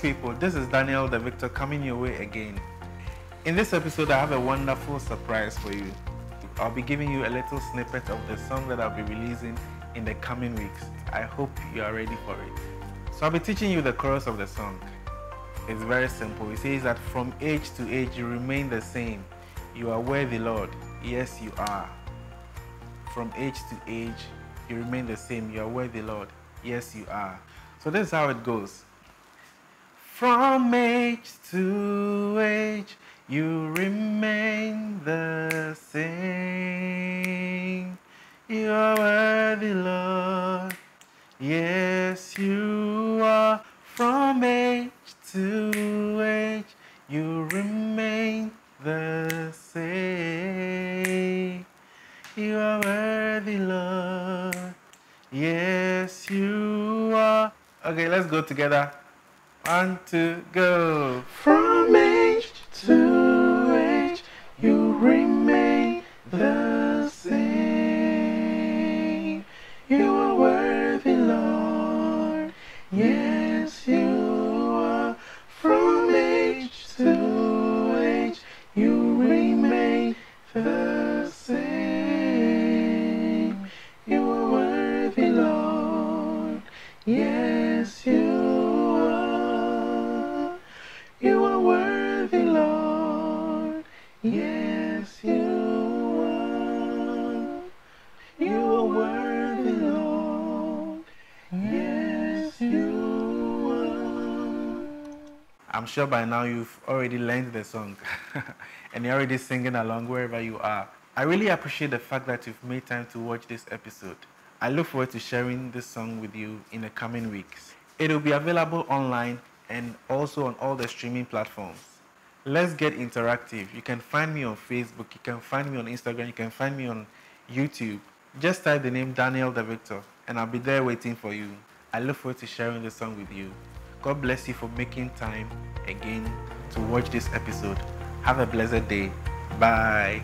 people, this is Daniel the Victor coming your way again. In this episode, I have a wonderful surprise for you. I'll be giving you a little snippet of the song that I'll be releasing in the coming weeks. I hope you are ready for it. So I'll be teaching you the chorus of the song. It's very simple. It says that from age to age you remain the same. You are worthy, Lord. Yes, you are. From age to age you remain the same. You are worthy, Lord. Yes, you are. So this is how it goes. From age to age, you remain the same. You are worthy, Lord. Yes, you are. From age to age, you remain the same. You are worthy, Lord. Yes, you are. Okay, let's go together. One, to go. From age to age, you remain the same. You are worthy, Lord. Yes, I'm sure by now you've already learned the song and you're already singing along wherever you are. I really appreciate the fact that you've made time to watch this episode. I look forward to sharing this song with you in the coming weeks. It will be available online and also on all the streaming platforms. Let's get interactive. You can find me on Facebook, you can find me on Instagram, you can find me on YouTube. Just type the name Daniel the Victor and I'll be there waiting for you. I look forward to sharing this song with you. God bless you for making time again to watch this episode. Have a blessed day. Bye.